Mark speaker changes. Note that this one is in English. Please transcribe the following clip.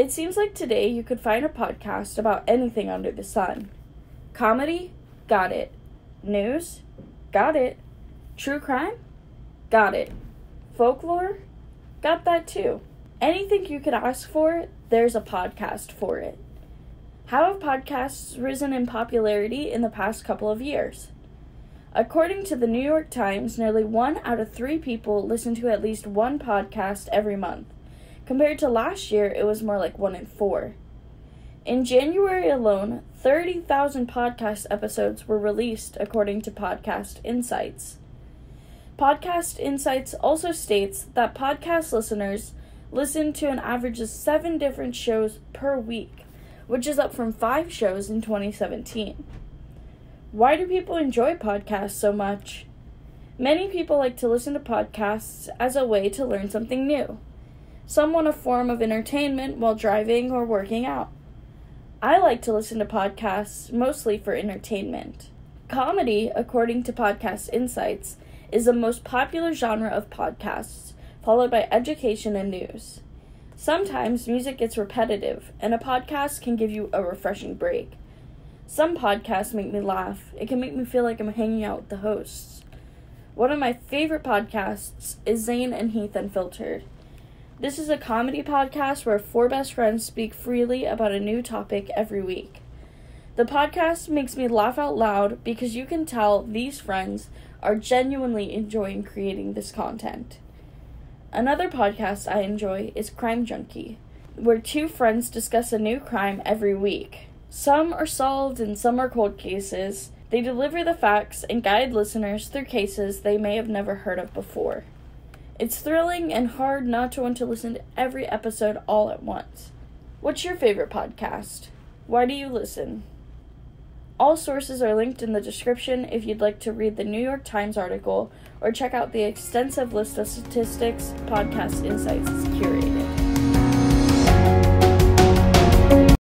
Speaker 1: It seems like today you could find a podcast about anything under the sun. Comedy? Got it. News? Got it. True crime? Got it. Folklore? Got that too. Anything you could ask for, there's a podcast for it. How have podcasts risen in popularity in the past couple of years? According to the New York Times, nearly one out of three people listen to at least one podcast every month. Compared to last year, it was more like one in four. In January alone, 30,000 podcast episodes were released, according to Podcast Insights. Podcast Insights also states that podcast listeners listen to an average of seven different shows per week, which is up from five shows in 2017. Why do people enjoy podcasts so much? Many people like to listen to podcasts as a way to learn something new. Some want a form of entertainment while driving or working out. I like to listen to podcasts mostly for entertainment. Comedy, according to Podcast Insights, is the most popular genre of podcasts, followed by education and news. Sometimes music gets repetitive, and a podcast can give you a refreshing break. Some podcasts make me laugh. It can make me feel like I'm hanging out with the hosts. One of my favorite podcasts is Zane and Heath Unfiltered. This is a comedy podcast where four best friends speak freely about a new topic every week. The podcast makes me laugh out loud because you can tell these friends are genuinely enjoying creating this content. Another podcast I enjoy is Crime Junkie, where two friends discuss a new crime every week. Some are solved and some are cold cases. They deliver the facts and guide listeners through cases they may have never heard of before. It's thrilling and hard not to want to listen to every episode all at once. What's your favorite podcast? Why do you listen? All sources are linked in the description if you'd like to read the New York Times article or check out the extensive list of statistics Podcast Insights has curated.